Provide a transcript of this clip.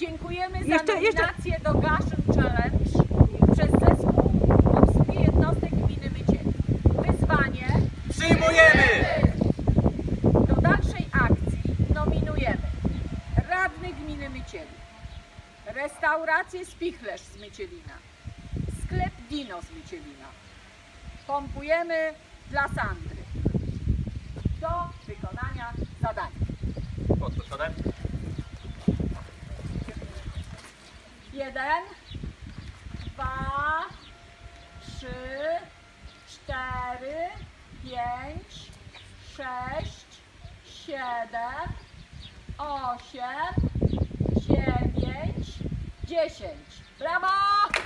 Dziękujemy Jeszcze- za jeszcze- nominację do Gaszyn Challenge przez zespół obsługi jednostek gminy Mycieli. Wyzwanie Przyjmujemy! do dalszej akcji nominujemy radnych gminy Mycieli, restaurację Spichlerz z Mycielina, sklep Dino z Mycielina. Pompujemy dla Sandry Jeden, dwa, trzy, cztery, pięć, sześć, siedem, osiem, dziewięć, dziesięć. Brawo!